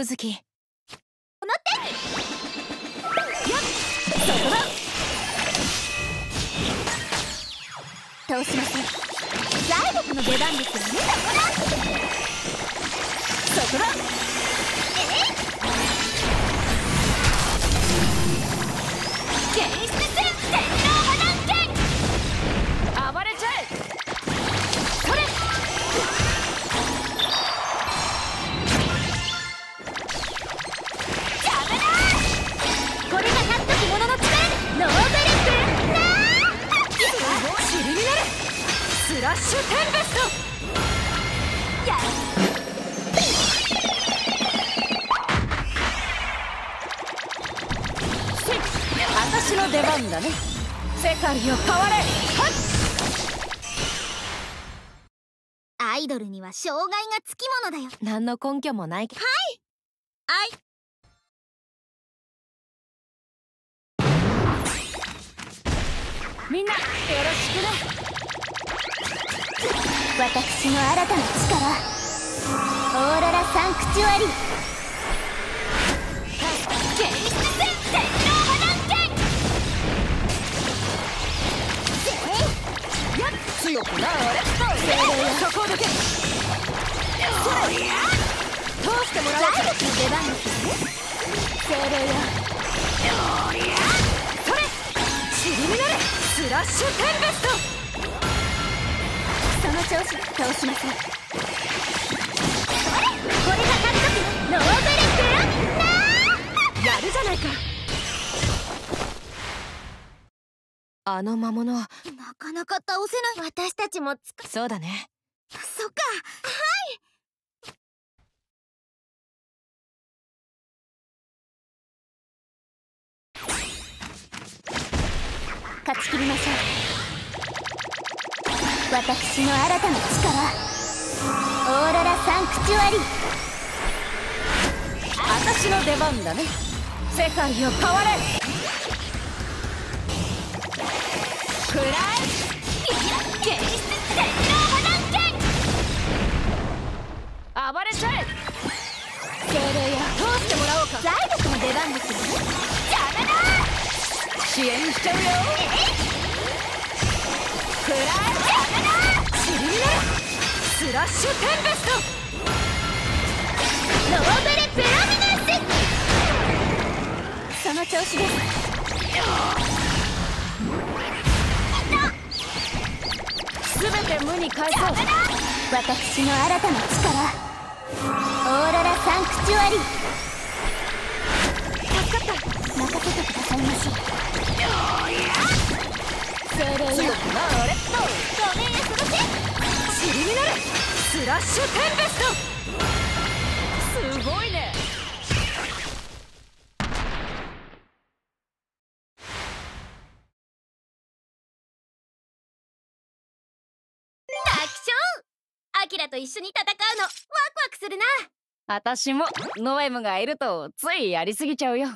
私たちじ自分はうずきなって。やっ。そこだ。倒しなさい財力の出番ですよね。そこだそこだ。スラッシュテンペスト。や私の出番だね。世界を変われ。アイドルには障害がつきものだよ。何の根拠もない。けどあい。みんなよろしくね私の新たな力。オーロラサンクチュアリ。現出戦天狼破断剣ぜやっ強くなれそうか財力の出番ですよね精霊よそれスラッシュテンペストの調子倒しなさいこれが獲得ノーやるじゃないか。あの魔物。ーなかなか倒せない。私たちもつかそうだね。そっか。勝ち切りましょう私の新たな力。オーロラサンクチュアリ。私の出番だね。世界を変われ。くら現実天狼破断剣え暴れちゃえ。精霊よ通してもらおうか。財力の出番ですよ。ねダメだ。支援しちゃうよくらえ尻になスラッシュテンペスト。ノーベルプラミナスその調子ですすべて無に返そう私の新たな力。オーロラサンクチュアリ。助かった。任せてくださいまし。強くなれごめんやそのせ尻になれスラッシュテンペストすごいね。楽勝アキラと一緒に戦うのワクワクするな私もノエムがいるとついやりすぎちゃうよ